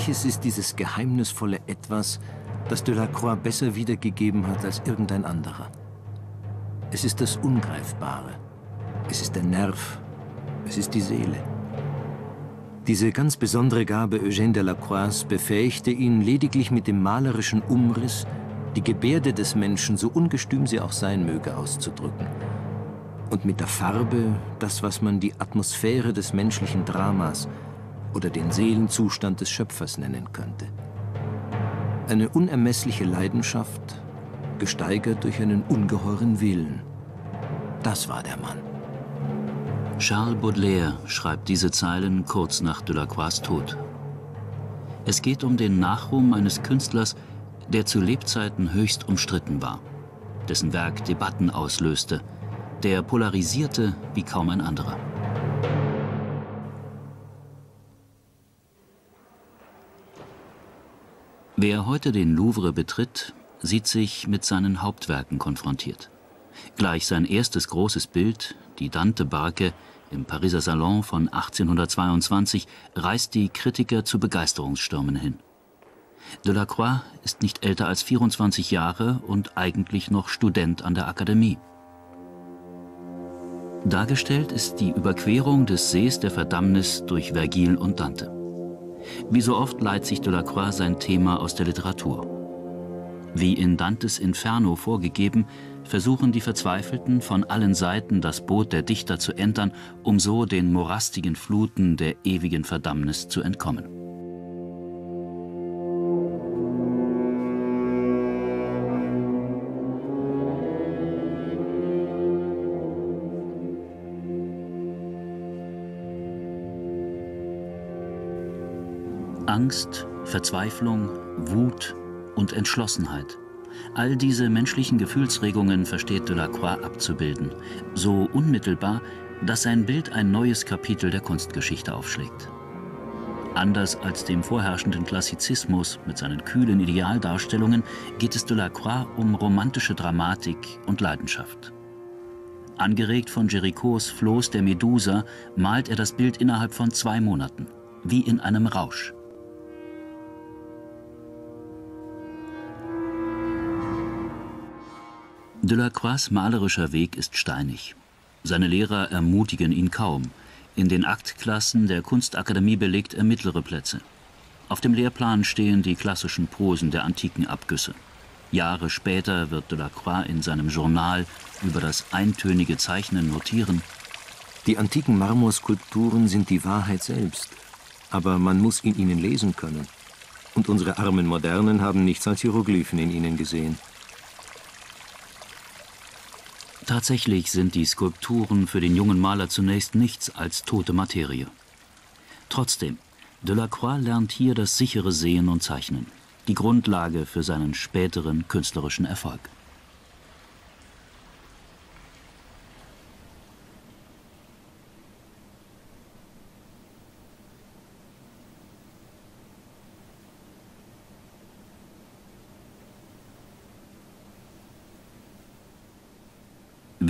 Welches ist dieses geheimnisvolle Etwas, das Delacroix besser wiedergegeben hat als irgendein anderer? Es ist das Ungreifbare. Es ist der Nerv. Es ist die Seele. Diese ganz besondere Gabe Eugène Delacroix befähigte ihn lediglich mit dem malerischen Umriss, die Gebärde des Menschen, so ungestüm sie auch sein möge, auszudrücken. Und mit der Farbe das, was man die Atmosphäre des menschlichen Dramas oder den Seelenzustand des Schöpfers nennen könnte. Eine unermessliche Leidenschaft, gesteigert durch einen ungeheuren Willen. Das war der Mann. Charles Baudelaire schreibt diese Zeilen kurz nach Delacroix' Tod. Es geht um den Nachruhm eines Künstlers, der zu Lebzeiten höchst umstritten war, dessen Werk Debatten auslöste, der polarisierte wie kaum ein anderer. Wer heute den Louvre betritt, sieht sich mit seinen Hauptwerken konfrontiert. Gleich sein erstes großes Bild, die Dante-Barke, im Pariser Salon von 1822 reißt die Kritiker zu Begeisterungsstürmen hin. Delacroix ist nicht älter als 24 Jahre und eigentlich noch Student an der Akademie. Dargestellt ist die Überquerung des Sees der Verdammnis durch Vergil und Dante. Wie so oft leiht sich Delacroix sein Thema aus der Literatur. Wie in Dantes Inferno vorgegeben, versuchen die Verzweifelten von allen Seiten das Boot der Dichter zu entern, um so den morastigen Fluten der ewigen Verdammnis zu entkommen. Angst, Verzweiflung, Wut und Entschlossenheit – All diese menschlichen Gefühlsregungen versteht Delacroix abzubilden, so unmittelbar, dass sein Bild ein neues Kapitel der Kunstgeschichte aufschlägt. Anders als dem vorherrschenden Klassizismus mit seinen kühlen Idealdarstellungen geht es Delacroix um romantische Dramatik und Leidenschaft. Angeregt von Géricaults Floß der Medusa malt er das Bild innerhalb von zwei Monaten, wie in einem Rausch. Delacroix' malerischer Weg ist steinig. Seine Lehrer ermutigen ihn kaum. In den Aktklassen der Kunstakademie belegt er mittlere Plätze. Auf dem Lehrplan stehen die klassischen Posen der antiken Abgüsse. Jahre später wird Delacroix in seinem Journal über das eintönige Zeichnen notieren. Die antiken Marmorskulpturen sind die Wahrheit selbst, aber man muss in ihnen lesen können. Und unsere armen Modernen haben nichts als Hieroglyphen in ihnen gesehen. Tatsächlich sind die Skulpturen für den jungen Maler zunächst nichts als tote Materie. Trotzdem, Delacroix lernt hier das sichere Sehen und Zeichnen, die Grundlage für seinen späteren künstlerischen Erfolg.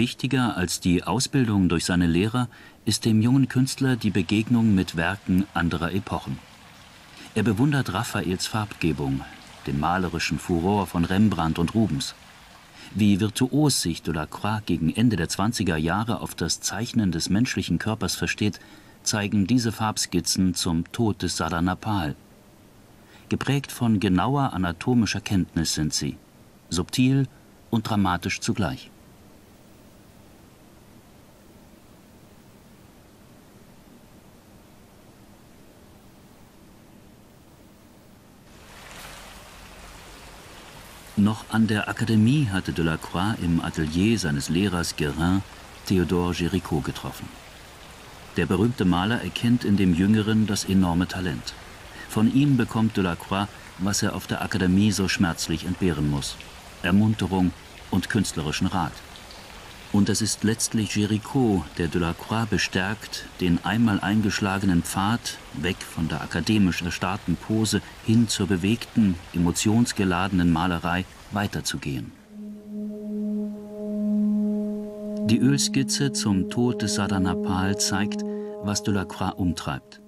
Wichtiger als die Ausbildung durch seine Lehrer ist dem jungen Künstler die Begegnung mit Werken anderer Epochen. Er bewundert Raffaels Farbgebung, den malerischen Furor von Rembrandt und Rubens. Wie virtuos sich Delacroix gegen Ende der 20er Jahre auf das Zeichnen des menschlichen Körpers versteht, zeigen diese Farbskizzen zum Tod des Sardanapal. Geprägt von genauer anatomischer Kenntnis sind sie, subtil und dramatisch zugleich. Noch an der Akademie hatte Delacroix im Atelier seines Lehrers Guérin Theodore Géricault getroffen. Der berühmte Maler erkennt in dem Jüngeren das enorme Talent. Von ihm bekommt Delacroix, was er auf der Akademie so schmerzlich entbehren muss: Ermunterung und künstlerischen Rat. Und es ist letztlich Géricault, der Delacroix bestärkt, den einmal eingeschlagenen Pfad weg von der akademisch erstarrten Pose hin zur bewegten, emotionsgeladenen Malerei weiterzugehen. Die Ölskizze zum Tod des Sardanapal zeigt, was Delacroix umtreibt.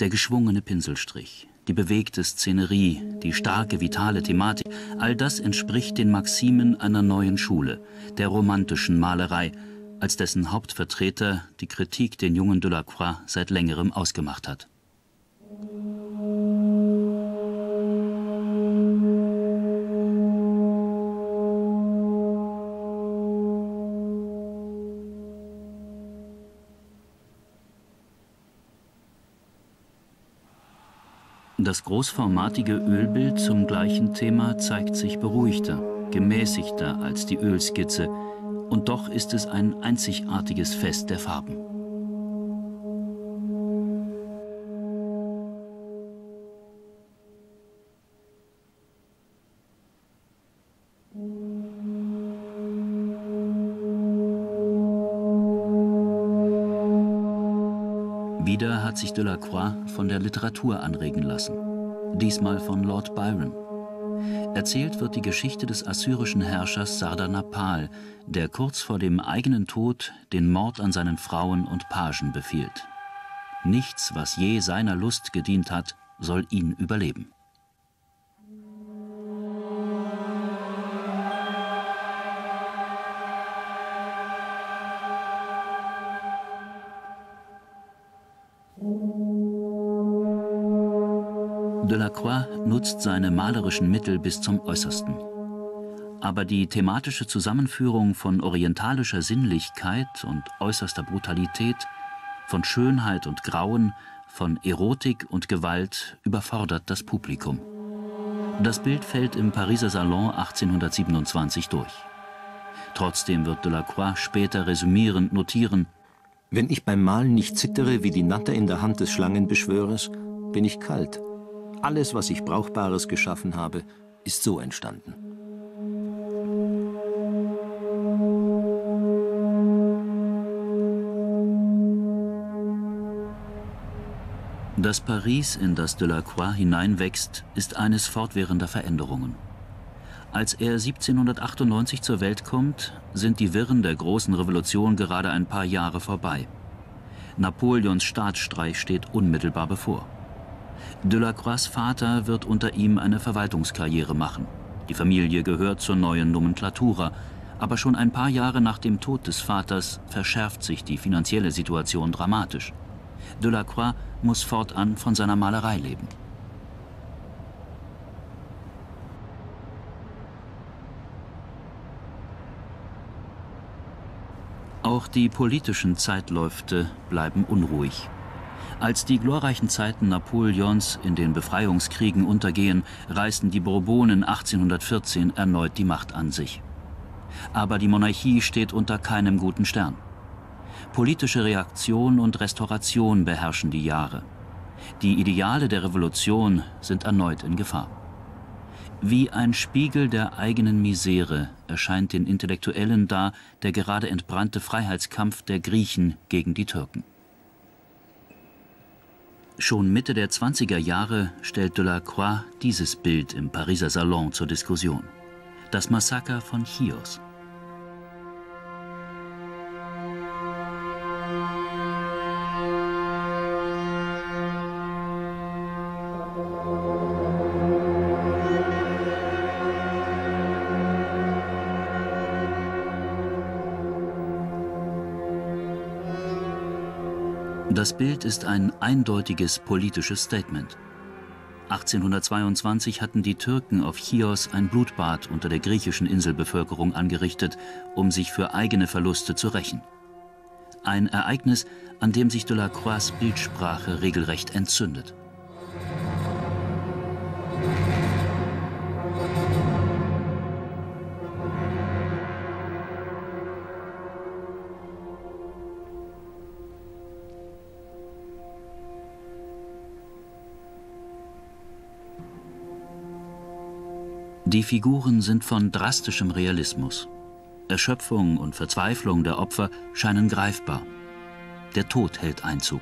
Der geschwungene Pinselstrich, die bewegte Szenerie, die starke, vitale Thematik, all das entspricht den Maximen einer neuen Schule, der romantischen Malerei, als dessen Hauptvertreter die Kritik den jungen Delacroix seit längerem ausgemacht hat. Das großformatige Ölbild zum gleichen Thema zeigt sich beruhigter, gemäßigter als die Ölskizze, und doch ist es ein einzigartiges Fest der Farben. Delacroix von der Literatur anregen lassen. Diesmal von Lord Byron. Erzählt wird die Geschichte des assyrischen Herrschers Sardanapal, der kurz vor dem eigenen Tod den Mord an seinen Frauen und Pagen befiehlt. Nichts, was je seiner Lust gedient hat, soll ihn überleben. Delacroix nutzt seine malerischen Mittel bis zum Äußersten. Aber die thematische Zusammenführung von orientalischer Sinnlichkeit und äußerster Brutalität, von Schönheit und Grauen, von Erotik und Gewalt überfordert das Publikum. Das Bild fällt im Pariser Salon 1827 durch. Trotzdem wird Delacroix später resümierend notieren, wenn ich beim Malen nicht zittere wie die Natter in der Hand des Schlangenbeschwörers, bin ich kalt. Alles, was ich Brauchbares geschaffen habe, ist so entstanden. Das Paris, in das Delacroix hineinwächst, ist eines fortwährender Veränderungen. Als er 1798 zur Welt kommt, sind die Wirren der großen Revolution gerade ein paar Jahre vorbei. Napoleons Staatsstreich steht unmittelbar bevor. Delacroix' Vater wird unter ihm eine Verwaltungskarriere machen. Die Familie gehört zur neuen Nomenklatura. Aber schon ein paar Jahre nach dem Tod des Vaters verschärft sich die finanzielle Situation dramatisch. Delacroix muss fortan von seiner Malerei leben. Auch die politischen Zeitläufte bleiben unruhig. Als die glorreichen Zeiten Napoleons in den Befreiungskriegen untergehen, reißen die Bourbonen 1814 erneut die Macht an sich. Aber die Monarchie steht unter keinem guten Stern. Politische Reaktion und Restauration beherrschen die Jahre. Die Ideale der Revolution sind erneut in Gefahr. Wie ein Spiegel der eigenen Misere erscheint den Intellektuellen da der gerade entbrannte Freiheitskampf der Griechen gegen die Türken. Schon Mitte der 20er Jahre stellt Delacroix dieses Bild im Pariser Salon zur Diskussion. Das Massaker von Chios. Das Bild ist ein eindeutiges politisches Statement. 1822 hatten die Türken auf Chios ein Blutbad unter der griechischen Inselbevölkerung angerichtet, um sich für eigene Verluste zu rächen. Ein Ereignis, an dem sich Delacroix' Bildsprache regelrecht entzündet. Die Figuren sind von drastischem Realismus. Erschöpfung und Verzweiflung der Opfer scheinen greifbar. Der Tod hält Einzug.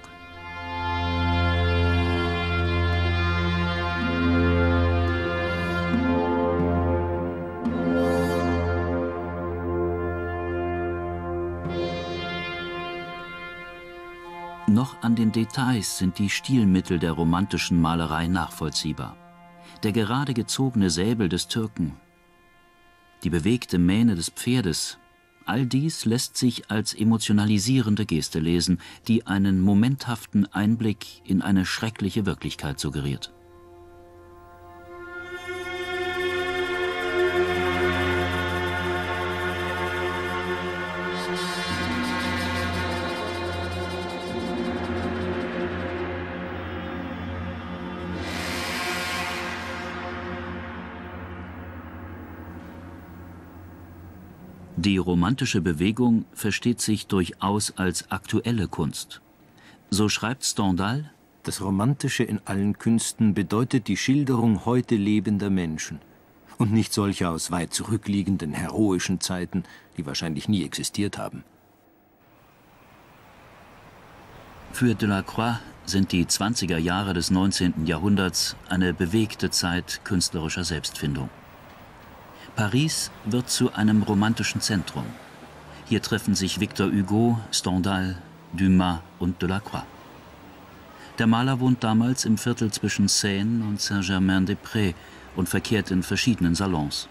Noch an den Details sind die Stilmittel der romantischen Malerei nachvollziehbar. Der gerade gezogene Säbel des Türken, die bewegte Mähne des Pferdes, all dies lässt sich als emotionalisierende Geste lesen, die einen momenthaften Einblick in eine schreckliche Wirklichkeit suggeriert. Die romantische Bewegung versteht sich durchaus als aktuelle Kunst. So schreibt Stendhal, das Romantische in allen Künsten bedeutet die Schilderung heute lebender Menschen und nicht solcher aus weit zurückliegenden heroischen Zeiten, die wahrscheinlich nie existiert haben. Für Delacroix sind die 20er Jahre des 19. Jahrhunderts eine bewegte Zeit künstlerischer Selbstfindung. Paris wird zu einem romantischen Zentrum. Hier treffen sich Victor Hugo, Stendhal, Dumas und Delacroix. Der Maler wohnt damals im Viertel zwischen Seine und Saint-Germain-des-Prés und verkehrt in verschiedenen Salons.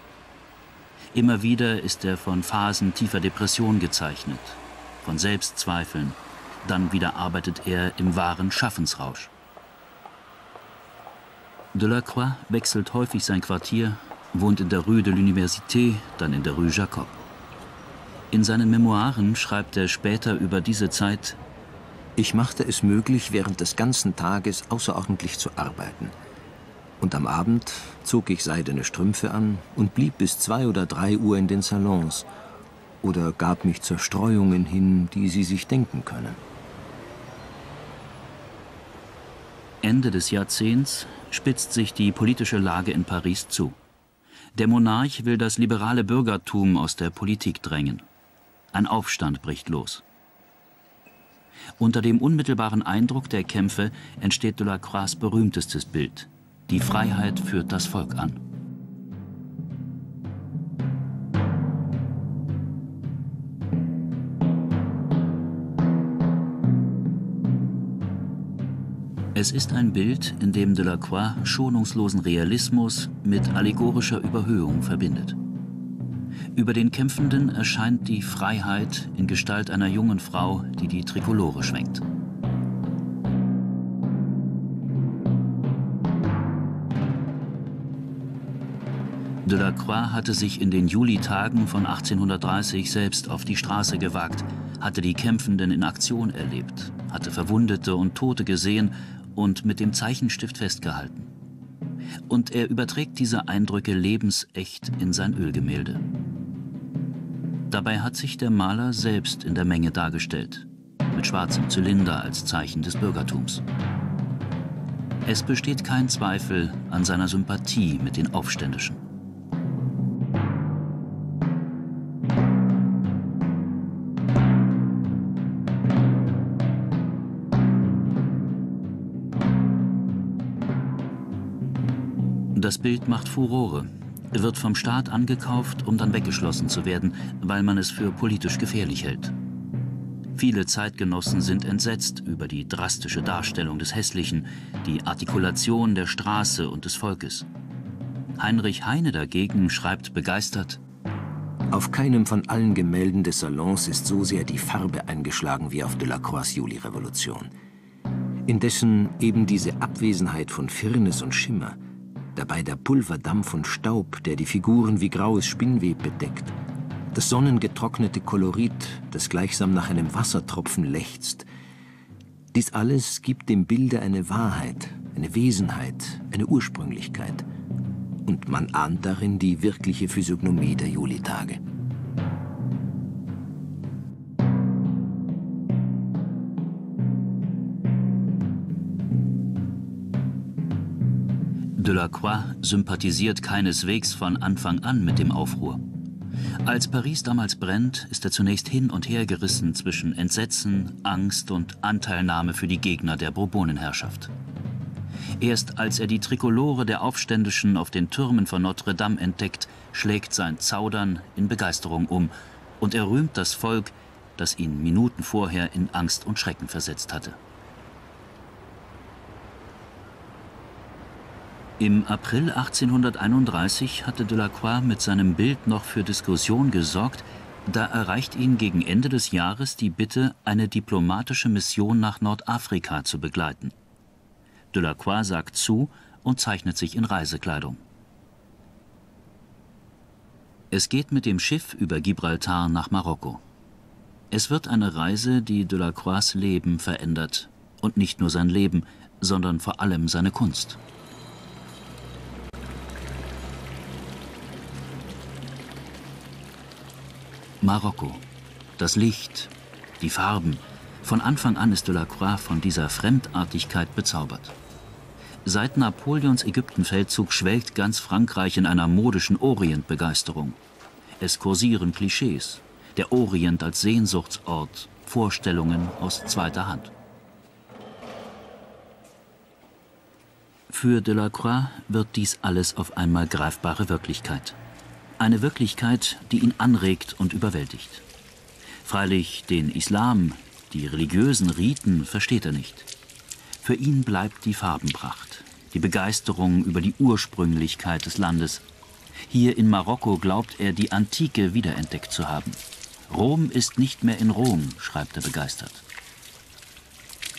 Immer wieder ist er von Phasen tiefer Depression gezeichnet, von Selbstzweifeln. Dann wieder arbeitet er im wahren Schaffensrausch. Delacroix wechselt häufig sein Quartier wohnt in der Rue de l'Université, dann in der Rue Jacob. In seinen Memoiren schreibt er später über diese Zeit, ich machte es möglich, während des ganzen Tages außerordentlich zu arbeiten. Und am Abend zog ich seidene Strümpfe an und blieb bis zwei oder drei Uhr in den Salons oder gab mich Zerstreuungen hin, die Sie sich denken können. Ende des Jahrzehnts spitzt sich die politische Lage in Paris zu. Der Monarch will das liberale Bürgertum aus der Politik drängen. Ein Aufstand bricht los. Unter dem unmittelbaren Eindruck der Kämpfe entsteht Delacroix' berühmtestes Bild. Die Freiheit führt das Volk an. Es ist ein Bild, in dem Delacroix schonungslosen Realismus mit allegorischer Überhöhung verbindet. Über den Kämpfenden erscheint die Freiheit in Gestalt einer jungen Frau, die die Trikolore schwenkt. Delacroix hatte sich in den Julitagen von 1830 selbst auf die Straße gewagt, hatte die Kämpfenden in Aktion erlebt, hatte Verwundete und Tote gesehen und mit dem Zeichenstift festgehalten. Und er überträgt diese Eindrücke lebensecht in sein Ölgemälde. Dabei hat sich der Maler selbst in der Menge dargestellt, mit schwarzem Zylinder als Zeichen des Bürgertums. Es besteht kein Zweifel an seiner Sympathie mit den Aufständischen. Das Bild macht Furore, wird vom Staat angekauft, um dann weggeschlossen zu werden, weil man es für politisch gefährlich hält. Viele Zeitgenossen sind entsetzt über die drastische Darstellung des Hässlichen, die Artikulation der Straße und des Volkes. Heinrich Heine dagegen schreibt begeistert, auf keinem von allen Gemälden des Salons ist so sehr die Farbe eingeschlagen wie auf Delacroix' Juli-Revolution. Indessen eben diese Abwesenheit von Firnis und Schimmer, dabei der Pulverdampf und Staub, der die Figuren wie graues Spinnweb bedeckt, das sonnengetrocknete Kolorit, das gleichsam nach einem Wassertropfen lechzt. Dies alles gibt dem Bilde eine Wahrheit, eine Wesenheit, eine Ursprünglichkeit. Und man ahnt darin die wirkliche Physiognomie der Julitage. Delacroix sympathisiert keineswegs von Anfang an mit dem Aufruhr. Als Paris damals brennt, ist er zunächst hin und her gerissen zwischen Entsetzen, Angst und Anteilnahme für die Gegner der Bourbonenherrschaft. Erst als er die Trikolore der Aufständischen auf den Türmen von Notre Dame entdeckt, schlägt sein Zaudern in Begeisterung um und er rühmt das Volk, das ihn Minuten vorher in Angst und Schrecken versetzt hatte. Im April 1831 hatte Delacroix mit seinem Bild noch für Diskussion gesorgt, da erreicht ihn gegen Ende des Jahres die Bitte, eine diplomatische Mission nach Nordafrika zu begleiten. Delacroix sagt zu und zeichnet sich in Reisekleidung. Es geht mit dem Schiff über Gibraltar nach Marokko. Es wird eine Reise, die Delacroix Leben verändert. Und nicht nur sein Leben, sondern vor allem seine Kunst. Marokko. Das Licht, die Farben. Von Anfang an ist Delacroix von dieser Fremdartigkeit bezaubert. Seit Napoleons Ägyptenfeldzug schwelgt ganz Frankreich in einer modischen Orientbegeisterung. Es kursieren Klischees. Der Orient als Sehnsuchtsort, Vorstellungen aus zweiter Hand. Für Delacroix wird dies alles auf einmal greifbare Wirklichkeit. Eine Wirklichkeit, die ihn anregt und überwältigt. Freilich den Islam, die religiösen Riten versteht er nicht. Für ihn bleibt die Farbenpracht, die Begeisterung über die Ursprünglichkeit des Landes. Hier in Marokko glaubt er, die Antike wiederentdeckt zu haben. Rom ist nicht mehr in Rom, schreibt er begeistert.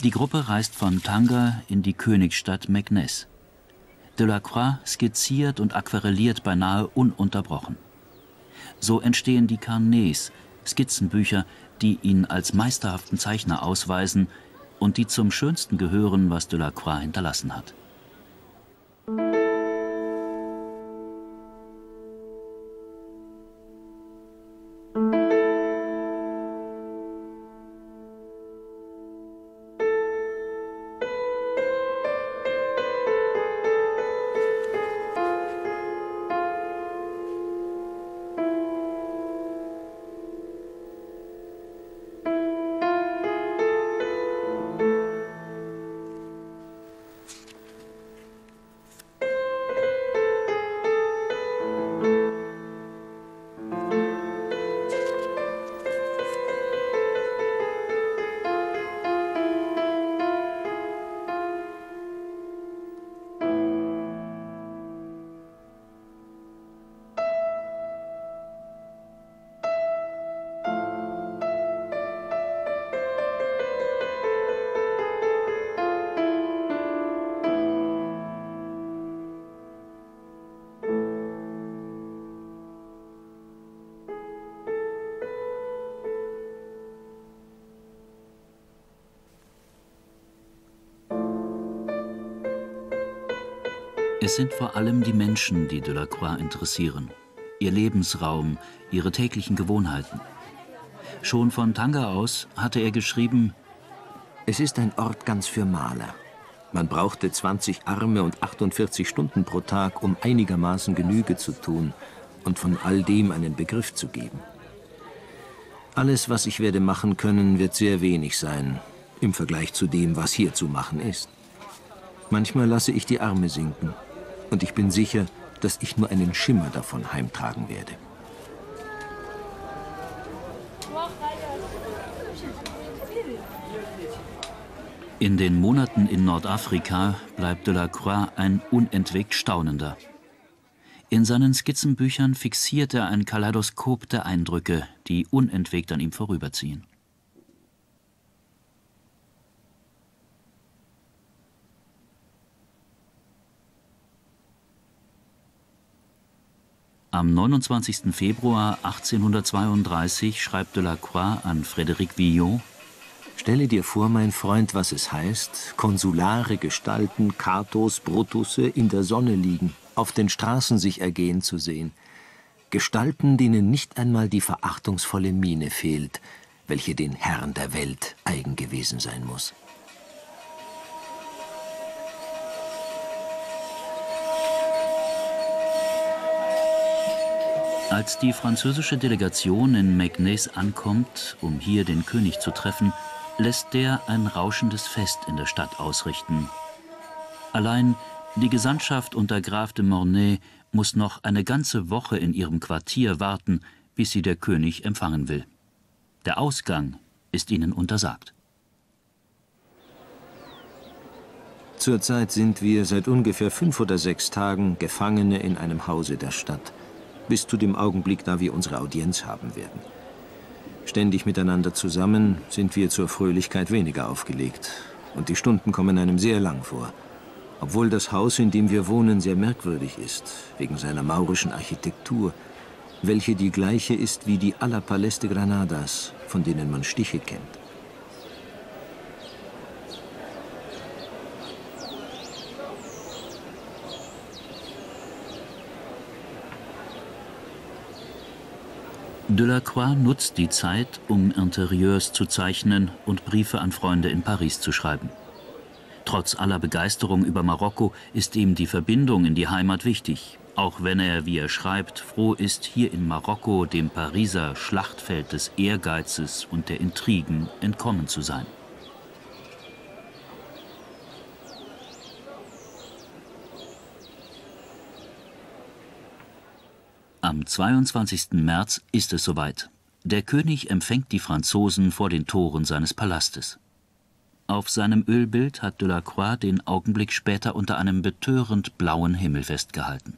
Die Gruppe reist von Tanger in die Königsstadt Meknes. Delacroix skizziert und aquarelliert beinahe ununterbrochen. So entstehen die Carnets, Skizzenbücher, die ihn als meisterhaften Zeichner ausweisen und die zum Schönsten gehören, was Delacroix hinterlassen hat. Es sind vor allem die Menschen, die Delacroix interessieren. Ihr Lebensraum, ihre täglichen Gewohnheiten. Schon von Tanga aus hatte er geschrieben, es ist ein Ort ganz für Maler. Man brauchte 20 Arme und 48 Stunden pro Tag, um einigermaßen Genüge zu tun und von all dem einen Begriff zu geben. Alles, was ich werde machen können, wird sehr wenig sein im Vergleich zu dem, was hier zu machen ist. Manchmal lasse ich die Arme sinken und ich bin sicher, dass ich nur einen Schimmer davon heimtragen werde. In den Monaten in Nordafrika bleibt Delacroix ein unentwegt Staunender. In seinen Skizzenbüchern fixiert er ein Kaleidoskop der Eindrücke, die unentwegt an ihm vorüberziehen. Am 29. Februar 1832 schreibt Delacroix an Frédéric Villon, Stelle dir vor, mein Freund, was es heißt, konsulare Gestalten, Katos, Brutusse in der Sonne liegen, auf den Straßen sich ergehen zu sehen. Gestalten, denen nicht einmal die verachtungsvolle Miene fehlt, welche den Herrn der Welt eigen gewesen sein muss. Als die französische Delegation in Meknes ankommt, um hier den König zu treffen, lässt der ein rauschendes Fest in der Stadt ausrichten. Allein die Gesandtschaft unter Graf de Mornay muss noch eine ganze Woche in ihrem Quartier warten, bis sie der König empfangen will. Der Ausgang ist ihnen untersagt. Zurzeit sind wir seit ungefähr fünf oder sechs Tagen Gefangene in einem Hause der Stadt, bis zu dem Augenblick, da wir unsere Audienz haben werden. Ständig miteinander zusammen sind wir zur Fröhlichkeit weniger aufgelegt, und die Stunden kommen einem sehr lang vor. Obwohl das Haus, in dem wir wohnen, sehr merkwürdig ist, wegen seiner maurischen Architektur, welche die gleiche ist wie die aller Paläste Granadas, von denen man Stiche kennt. Delacroix nutzt die Zeit, um Interieurs zu zeichnen und Briefe an Freunde in Paris zu schreiben. Trotz aller Begeisterung über Marokko ist ihm die Verbindung in die Heimat wichtig, auch wenn er, wie er schreibt, froh ist, hier in Marokko dem Pariser Schlachtfeld des Ehrgeizes und der Intrigen entkommen zu sein. Am 22. März ist es soweit. Der König empfängt die Franzosen vor den Toren seines Palastes. Auf seinem Ölbild hat Delacroix den Augenblick später unter einem betörend blauen Himmel festgehalten.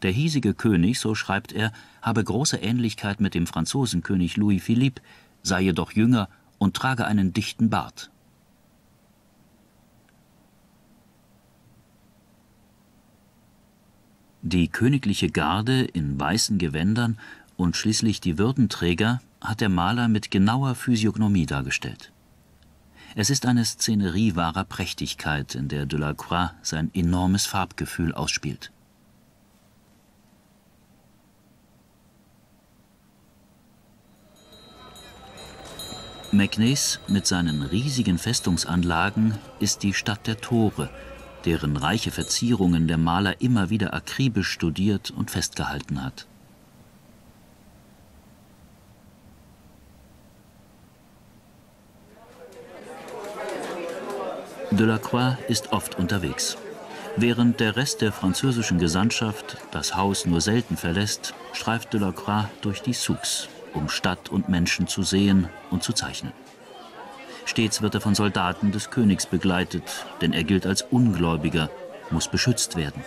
Der hiesige König, so schreibt er, habe große Ähnlichkeit mit dem Franzosenkönig Louis Philippe, sei jedoch jünger und trage einen dichten Bart. Die königliche Garde in weißen Gewändern und schließlich die Würdenträger hat der Maler mit genauer Physiognomie dargestellt. Es ist eine Szenerie wahrer Prächtigkeit, in der Delacroix sein enormes Farbgefühl ausspielt. Meknes mit seinen riesigen Festungsanlagen ist die Stadt der Tore, deren reiche Verzierungen der Maler immer wieder akribisch studiert und festgehalten hat. Delacroix ist oft unterwegs. Während der Rest der französischen Gesandtschaft das Haus nur selten verlässt, streift Delacroix durch die Souks, um Stadt und Menschen zu sehen und zu zeichnen. Stets wird er von Soldaten des Königs begleitet, denn er gilt als Ungläubiger, muss beschützt werden.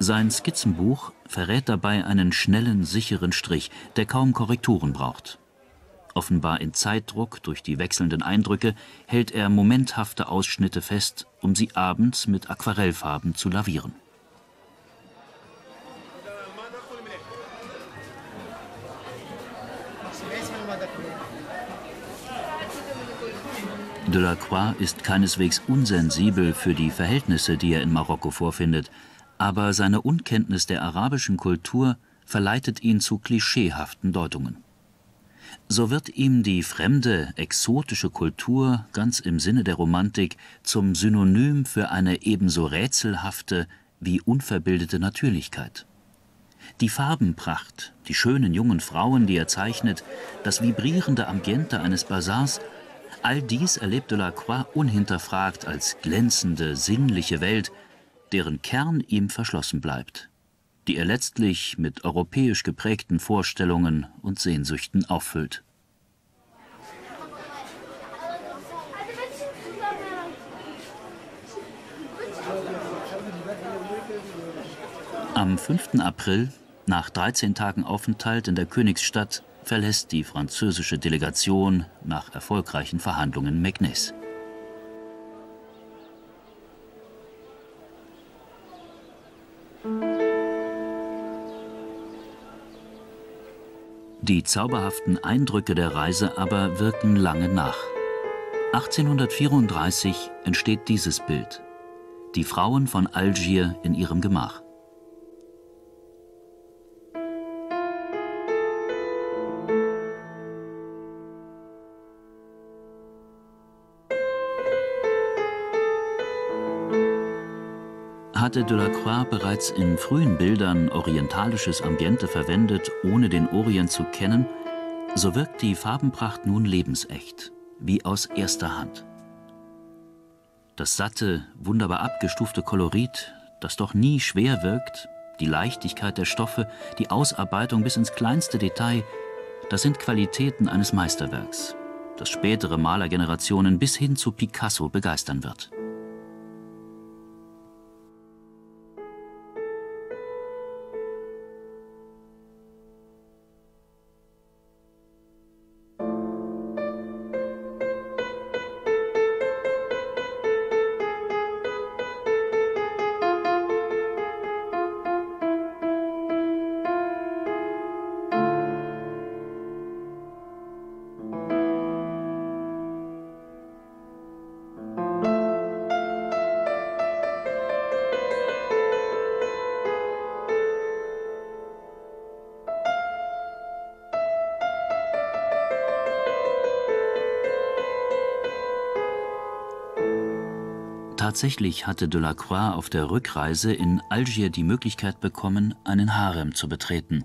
Sein Skizzenbuch verrät dabei einen schnellen, sicheren Strich, der kaum Korrekturen braucht. Offenbar in Zeitdruck durch die wechselnden Eindrücke hält er momenthafte Ausschnitte fest, um sie abends mit Aquarellfarben zu lavieren. Delacroix ist keineswegs unsensibel für die Verhältnisse, die er in Marokko vorfindet, aber seine Unkenntnis der arabischen Kultur verleitet ihn zu klischeehaften Deutungen. So wird ihm die fremde, exotische Kultur ganz im Sinne der Romantik zum Synonym für eine ebenso rätselhafte wie unverbildete Natürlichkeit. Die Farbenpracht, die schönen jungen Frauen, die er zeichnet, das vibrierende Ambiente eines Bazars All dies erlebt Delacroix unhinterfragt als glänzende, sinnliche Welt, deren Kern ihm verschlossen bleibt, die er letztlich mit europäisch geprägten Vorstellungen und Sehnsüchten auffüllt. Am 5. April, nach 13 Tagen Aufenthalt in der Königsstadt, verlässt die französische Delegation nach erfolgreichen Verhandlungen Meknes. Die zauberhaften Eindrücke der Reise aber wirken lange nach. 1834 entsteht dieses Bild. Die Frauen von Algier in ihrem Gemach. Hatte Delacroix bereits in frühen Bildern orientalisches Ambiente verwendet, ohne den Orient zu kennen, so wirkt die Farbenpracht nun lebensecht, wie aus erster Hand. Das satte, wunderbar abgestufte Kolorit, das doch nie schwer wirkt, die Leichtigkeit der Stoffe, die Ausarbeitung bis ins kleinste Detail, das sind Qualitäten eines Meisterwerks. das spätere Malergenerationen bis hin zu Picasso begeistern wird. Tatsächlich hatte Delacroix auf der Rückreise in Algier die Möglichkeit bekommen, einen Harem zu betreten,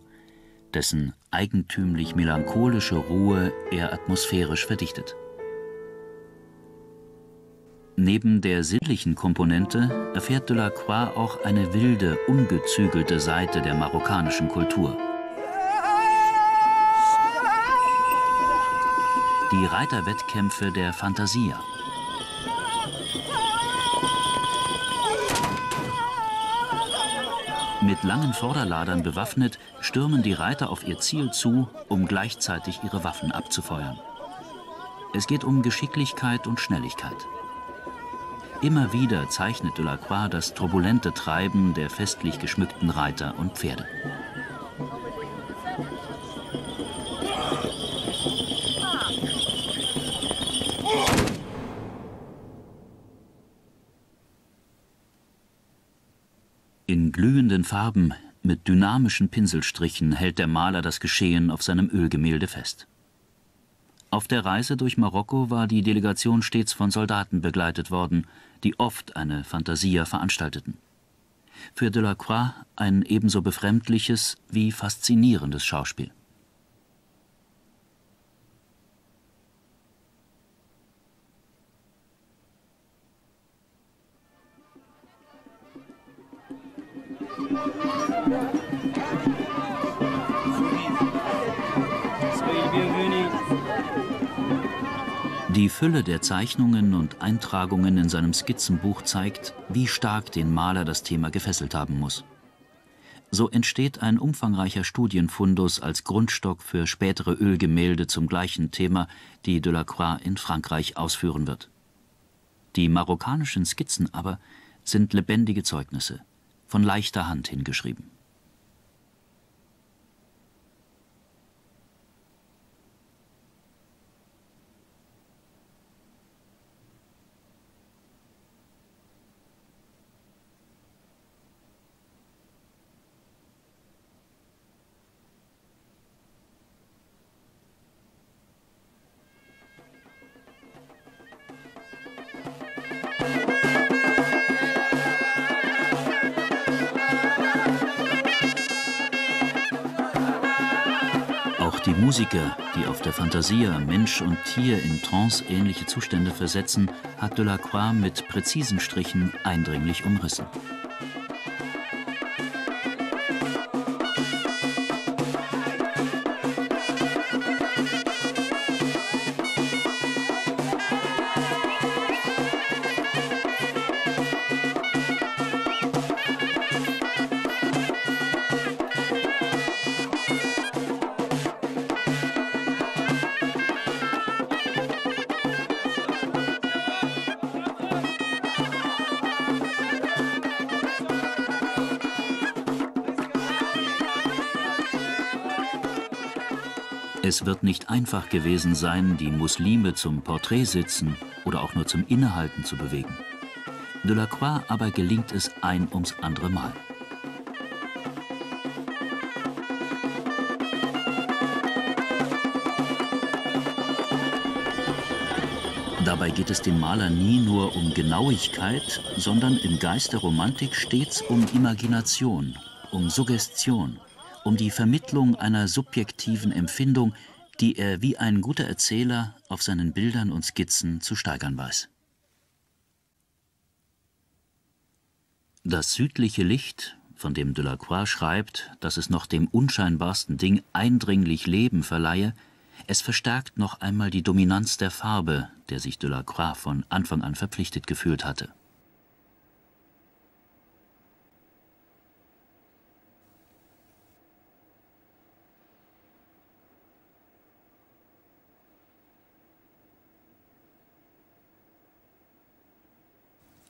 dessen eigentümlich melancholische Ruhe er atmosphärisch verdichtet. Neben der sinnlichen Komponente erfährt Delacroix auch eine wilde, ungezügelte Seite der marokkanischen Kultur. Die Reiterwettkämpfe der Fantasia. Mit langen Vorderladern bewaffnet stürmen die Reiter auf ihr Ziel zu, um gleichzeitig ihre Waffen abzufeuern. Es geht um Geschicklichkeit und Schnelligkeit. Immer wieder zeichnet Delacroix das turbulente Treiben der festlich geschmückten Reiter und Pferde. Farben, mit dynamischen Pinselstrichen hält der Maler das Geschehen auf seinem Ölgemälde fest. Auf der Reise durch Marokko war die Delegation stets von Soldaten begleitet worden, die oft eine Fantasia veranstalteten. Für Delacroix ein ebenso befremdliches wie faszinierendes Schauspiel. Die Fülle der Zeichnungen und Eintragungen in seinem Skizzenbuch zeigt, wie stark den Maler das Thema gefesselt haben muss. So entsteht ein umfangreicher Studienfundus als Grundstock für spätere Ölgemälde zum gleichen Thema, die Delacroix in Frankreich ausführen wird. Die marokkanischen Skizzen aber sind lebendige Zeugnisse, von leichter Hand hingeschrieben. Musiker, die auf der Fantasia Mensch und Tier in tranceähnliche Zustände versetzen, hat Delacroix mit präzisen Strichen eindringlich umrissen. Es wird nicht einfach gewesen sein, die Muslime zum Porträtsitzen oder auch nur zum Innehalten zu bewegen. Delacroix aber gelingt es ein ums andere Mal. Dabei geht es dem Maler nie nur um Genauigkeit, sondern im Geist der Romantik stets um Imagination, um Suggestion, um die Vermittlung einer subjektiven Empfindung, die er wie ein guter Erzähler auf seinen Bildern und Skizzen zu steigern weiß. Das südliche Licht, von dem Delacroix schreibt, dass es noch dem unscheinbarsten Ding eindringlich Leben verleihe, Es verstärkt noch einmal die Dominanz der Farbe, der sich Delacroix von Anfang an verpflichtet gefühlt hatte.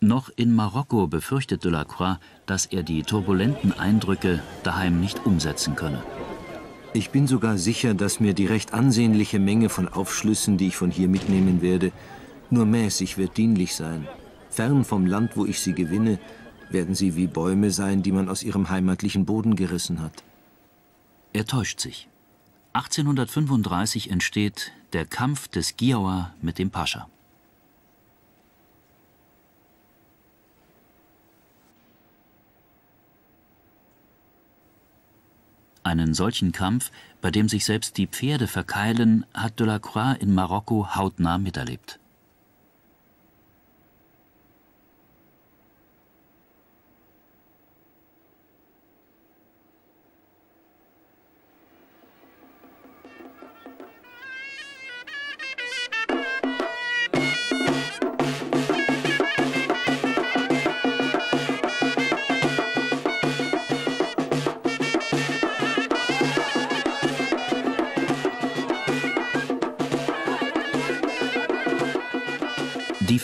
Noch in Marokko befürchtet Delacroix, dass er die turbulenten Eindrücke daheim nicht umsetzen könne. Ich bin sogar sicher, dass mir die recht ansehnliche Menge von Aufschlüssen, die ich von hier mitnehmen werde, nur mäßig wird dienlich sein. Fern vom Land, wo ich sie gewinne, werden sie wie Bäume sein, die man aus ihrem heimatlichen Boden gerissen hat. Er täuscht sich. 1835 entsteht der Kampf des Giaua mit dem Pascha. Einen solchen Kampf, bei dem sich selbst die Pferde verkeilen, hat Delacroix in Marokko hautnah miterlebt.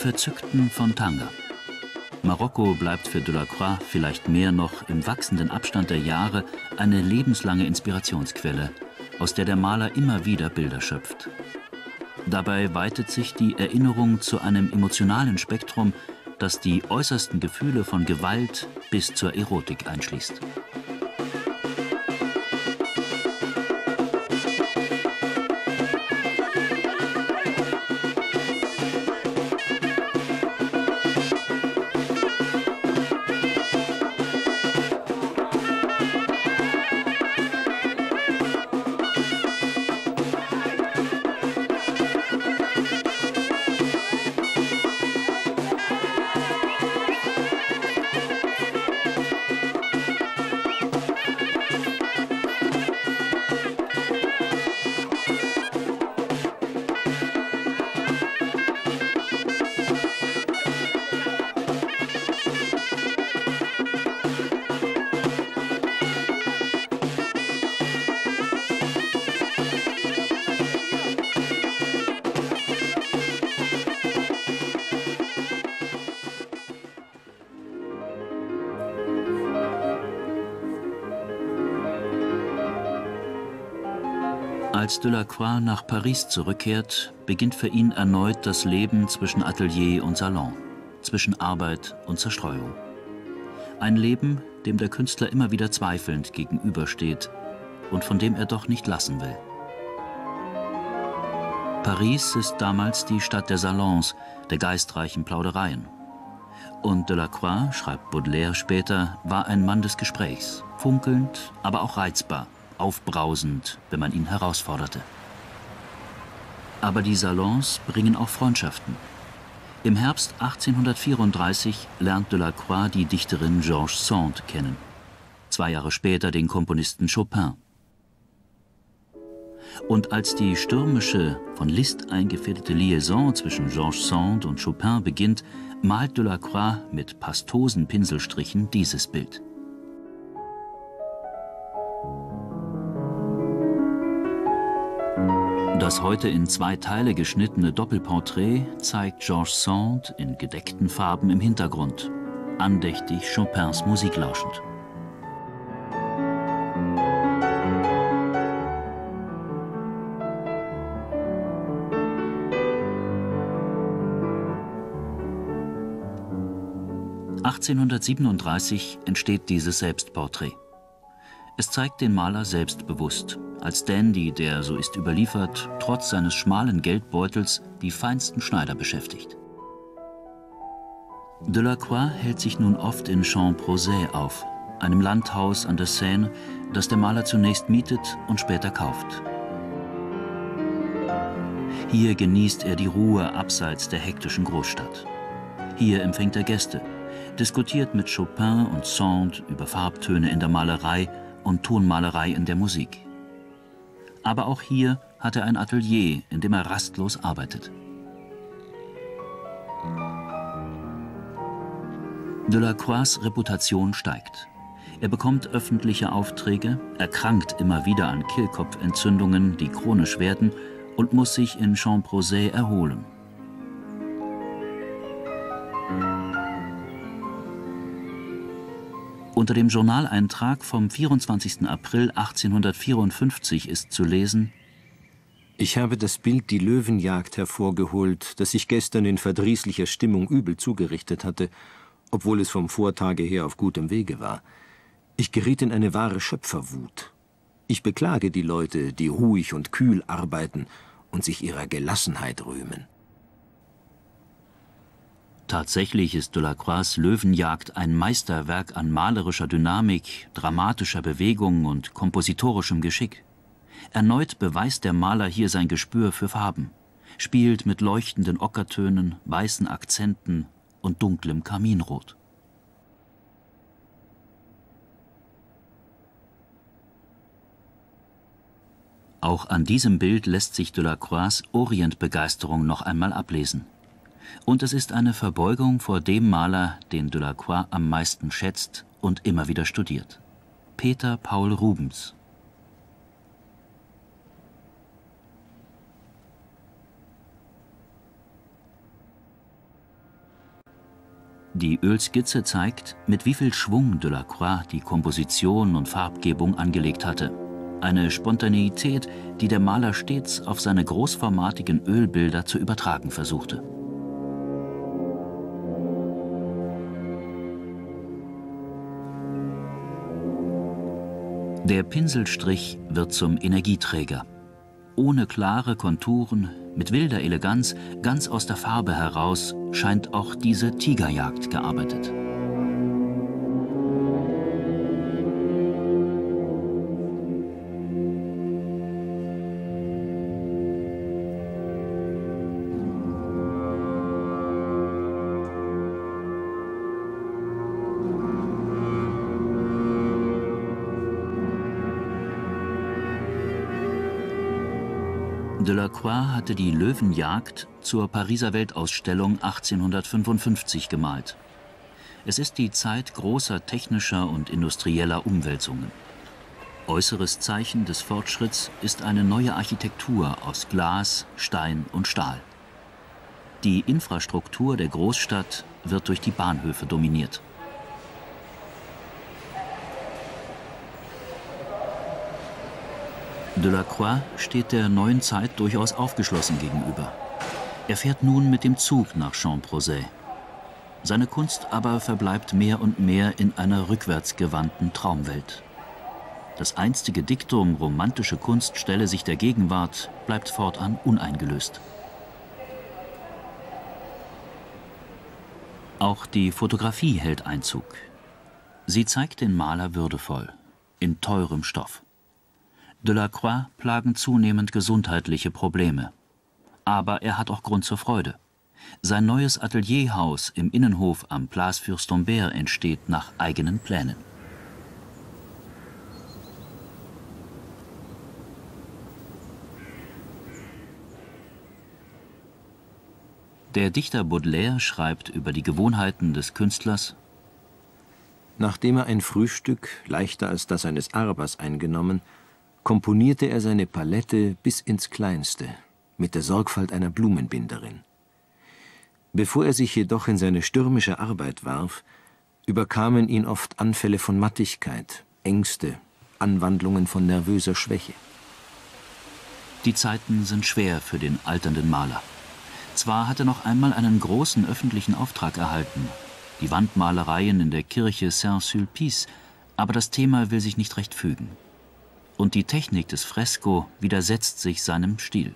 Verzückten Fontanga. Marokko bleibt für Delacroix vielleicht mehr noch im wachsenden Abstand der Jahre eine lebenslange Inspirationsquelle, aus der der Maler immer wieder Bilder schöpft. Dabei weitet sich die Erinnerung zu einem emotionalen Spektrum, das die äußersten Gefühle von Gewalt bis zur Erotik einschließt. Als Delacroix nach Paris zurückkehrt, beginnt für ihn erneut das Leben zwischen Atelier und Salon, zwischen Arbeit und Zerstreuung. Ein Leben, dem der Künstler immer wieder zweifelnd gegenübersteht und von dem er doch nicht lassen will. Paris ist damals die Stadt der Salons, der geistreichen Plaudereien. Und Delacroix, schreibt Baudelaire später, war ein Mann des Gesprächs, funkelnd, aber auch reizbar aufbrausend, wenn man ihn herausforderte. Aber die Salons bringen auch Freundschaften. Im Herbst 1834 lernt Delacroix die Dichterin Georges Sand kennen. Zwei Jahre später den Komponisten Chopin. Und als die stürmische, von Liszt eingefädete Liaison zwischen Georges Sand und Chopin beginnt, malt Delacroix mit pastosen Pinselstrichen dieses Bild. Das heute in zwei Teile geschnittene Doppelporträt zeigt Georges Sand in gedeckten Farben im Hintergrund, andächtig Chopins Musik lauschend. (1837) entsteht dieses Selbstporträt. Es zeigt den Maler selbstbewusst, als Dandy, der, so ist überliefert, trotz seines schmalen Geldbeutels die feinsten Schneider beschäftigt. Delacroix hält sich nun oft in Champs-Prosay auf, einem Landhaus an der Seine, das der Maler zunächst mietet und später kauft. Hier genießt er die Ruhe abseits der hektischen Großstadt. Hier empfängt er Gäste, diskutiert mit Chopin und Sand über Farbtöne in der Malerei und Tonmalerei in der Musik. Aber auch hier hat er ein Atelier, in dem er rastlos arbeitet. Delacroix' Reputation steigt. Er bekommt öffentliche Aufträge, erkrankt immer wieder an Kehlkopfentzündungen, die chronisch werden, und muss sich in Champrosay erholen. Unter dem Journaleintrag vom 24. April 1854 ist zu lesen Ich habe das Bild Die Löwenjagd hervorgeholt, das ich gestern in verdrießlicher Stimmung übel zugerichtet hatte, obwohl es vom Vortage her auf gutem Wege war. Ich geriet in eine wahre Schöpferwut. Ich beklage die Leute, die ruhig und kühl arbeiten und sich ihrer Gelassenheit rühmen. Tatsächlich ist Delacroix' Löwenjagd ein Meisterwerk an malerischer Dynamik, dramatischer Bewegung und kompositorischem Geschick. Erneut beweist der Maler hier sein Gespür für Farben, spielt mit leuchtenden Ockertönen, weißen Akzenten und dunklem Kaminrot. Auch an diesem Bild lässt sich Delacroix' Orientbegeisterung noch einmal ablesen. Und es ist eine Verbeugung vor dem Maler, den Delacroix am meisten schätzt und immer wieder studiert. Peter Paul Rubens. Die Ölskizze zeigt, mit wie viel Schwung Delacroix die Komposition und Farbgebung angelegt hatte. Eine Spontaneität, die der Maler stets auf seine großformatigen Ölbilder zu übertragen versuchte. Der Pinselstrich wird zum Energieträger. Ohne klare Konturen, mit wilder Eleganz, ganz aus der Farbe heraus, scheint auch diese Tigerjagd gearbeitet. Delacroix hatte die Löwenjagd zur Pariser Weltausstellung 1855 gemalt. Es ist die Zeit großer technischer und industrieller Umwälzungen. Äußeres Zeichen des Fortschritts ist eine neue Architektur aus Glas, Stein und Stahl. Die Infrastruktur der Großstadt wird durch die Bahnhöfe dominiert. Delacroix steht der neuen Zeit durchaus aufgeschlossen gegenüber. Er fährt nun mit dem Zug nach Champrosay. Seine Kunst aber verbleibt mehr und mehr in einer rückwärtsgewandten Traumwelt. Das einstige Diktum romantische Kunst stelle sich der Gegenwart bleibt fortan uneingelöst. Auch die Fotografie hält Einzug. Sie zeigt den Maler würdevoll, in teurem Stoff. Delacroix plagen zunehmend gesundheitliche Probleme. Aber er hat auch Grund zur Freude. Sein neues Atelierhaus im Innenhof am Place Fürstenberg entsteht nach eigenen Plänen. Der Dichter Baudelaire schreibt über die Gewohnheiten des Künstlers Nachdem er ein Frühstück, leichter als das eines Arbers, eingenommen, komponierte er seine Palette bis ins Kleinste, mit der Sorgfalt einer Blumenbinderin. Bevor er sich jedoch in seine stürmische Arbeit warf, überkamen ihn oft Anfälle von Mattigkeit, Ängste, Anwandlungen von nervöser Schwäche. Die Zeiten sind schwer für den alternden Maler. Zwar hat er noch einmal einen großen öffentlichen Auftrag erhalten, die Wandmalereien in der Kirche Saint-Sulpice, aber das Thema will sich nicht recht fügen und die Technik des Fresko widersetzt sich seinem Stil.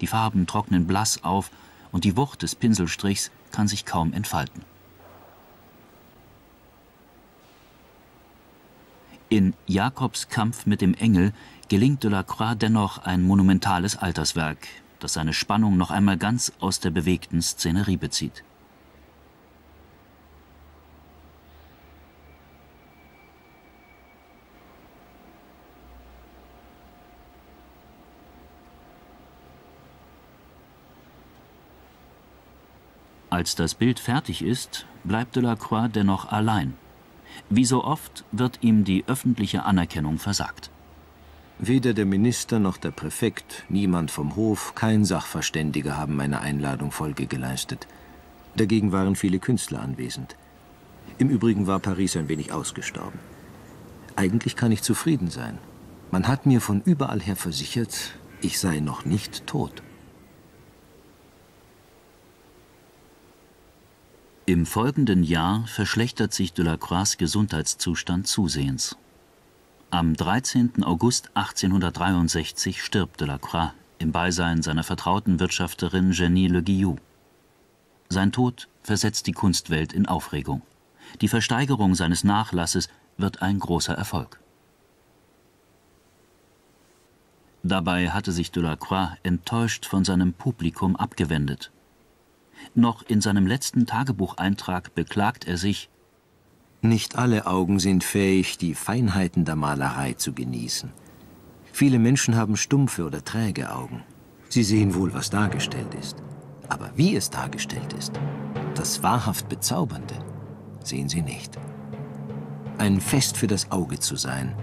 Die Farben trocknen blass auf und die Wucht des Pinselstrichs kann sich kaum entfalten. In Jakobs Kampf mit dem Engel gelingt Delacroix dennoch ein monumentales Alterswerk, das seine Spannung noch einmal ganz aus der bewegten Szenerie bezieht. Als das Bild fertig ist, bleibt Delacroix dennoch allein. Wie so oft wird ihm die öffentliche Anerkennung versagt. Weder der Minister noch der Präfekt, niemand vom Hof, kein Sachverständiger haben meiner Einladung Folge geleistet. Dagegen waren viele Künstler anwesend. Im Übrigen war Paris ein wenig ausgestorben. Eigentlich kann ich zufrieden sein. Man hat mir von überall her versichert, ich sei noch nicht tot. Im folgenden Jahr verschlechtert sich Delacroix Gesundheitszustand zusehends. Am 13. August 1863 stirbt Delacroix im Beisein seiner vertrauten Wirtschafterin Jenny Le Guillou. Sein Tod versetzt die Kunstwelt in Aufregung. Die Versteigerung seines Nachlasses wird ein großer Erfolg. Dabei hatte sich Delacroix enttäuscht von seinem Publikum abgewendet. Noch in seinem letzten Tagebucheintrag beklagt er sich, nicht alle Augen sind fähig, die Feinheiten der Malerei zu genießen. Viele Menschen haben stumpfe oder träge Augen. Sie sehen wohl, was dargestellt ist. Aber wie es dargestellt ist, das wahrhaft Bezaubernde, sehen sie nicht. Ein Fest für das Auge zu sein,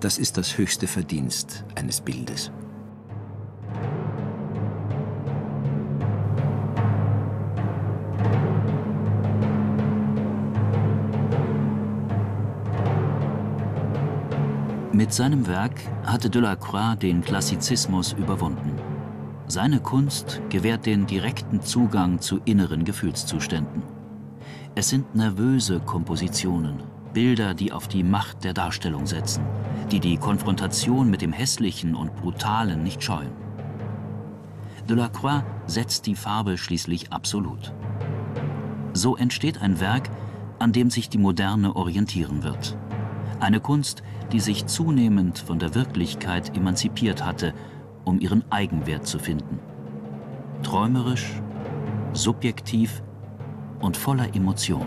das ist das höchste Verdienst eines Bildes. Mit seinem Werk hatte Delacroix den Klassizismus überwunden. Seine Kunst gewährt den direkten Zugang zu inneren Gefühlszuständen. Es sind nervöse Kompositionen, Bilder, die auf die Macht der Darstellung setzen, die die Konfrontation mit dem Hässlichen und Brutalen nicht scheuen. Delacroix setzt die Farbe schließlich absolut. So entsteht ein Werk, an dem sich die Moderne orientieren wird. Eine Kunst, die sich zunehmend von der Wirklichkeit emanzipiert hatte, um ihren Eigenwert zu finden. Träumerisch, subjektiv und voller Emotion.